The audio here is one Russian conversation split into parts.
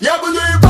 Я буду ебать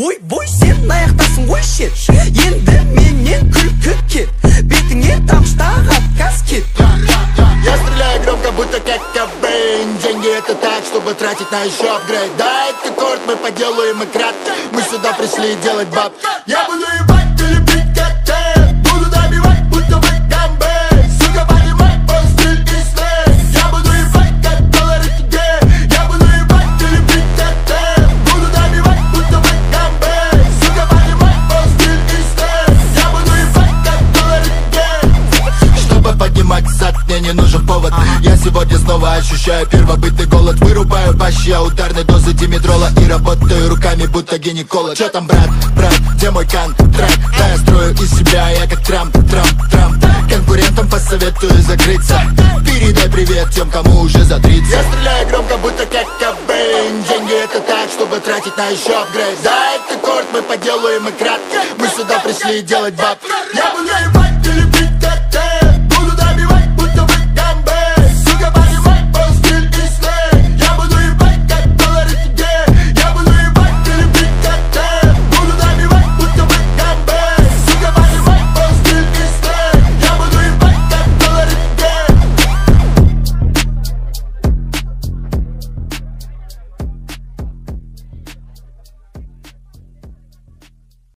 ойбой сен аяқтасың ғой шет енді менен күлкі кет бетіңе тамштаған каскет я стреляю громко, будто как Кобейн. Деньги это так, чтобы тратить на еще апгрейд. Дай это корт, мы поделаем и кратко Мы сюда пришли делать баб Я буду ебать повод. Я сегодня снова ощущаю первобытный голод. Вырубаю бащи, а ударной дозы димедрола И работаю руками, будто гинеколог. Чё там, брат, брат, где мой контракт? Да, я строю из себя, я как Трамп, Трамп, Трамп Конкурентам посоветую закрыться. Передай привет тем, кому уже за 30 Я стреляю громко, будто как Кобейн Деньги это так, чтобы тратить на еще апгрейд. Да, это корт, мы поделаем и крат Мы сюда пришли делать баб. Я буду ебать или бить